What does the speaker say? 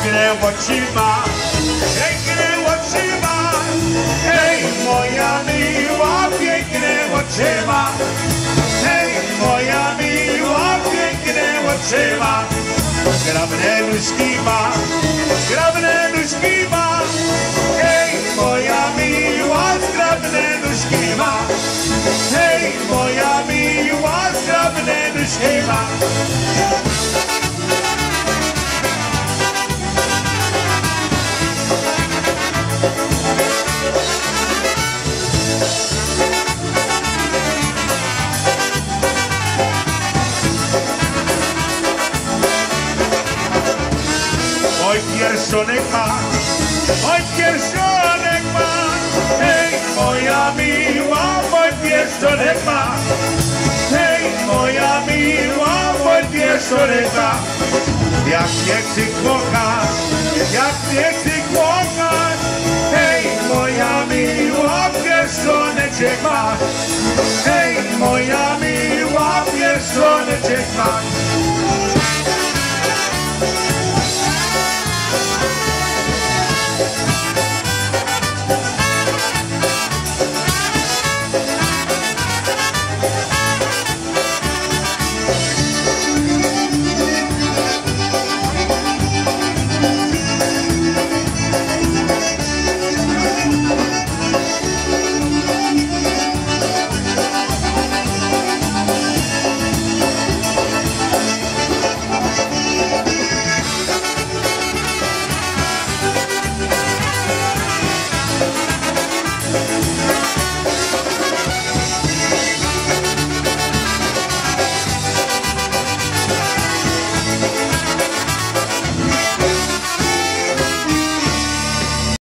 oczy ma, piękne oczy ma. Hej, moja miła, piękne oczy ma. Hej, moja miła, piękne oczy ma. Zgrabne nóżki ma, zgrabne nóżki ma. Hej, moja miła, zgrabne nóżki ma. Hej, moja miła, zgrabne nóżki ma. Pierścionek ma, oj, pierścionek ma, hej, moja miła, mój pierścionek ma, hej, moja miła, mój pierścionek ma. Jak nie chcę kochać, jak nie chcę kochać, hej, moja miła, pierścioneczek ma, hej, moja miła, pierścioneczek ma.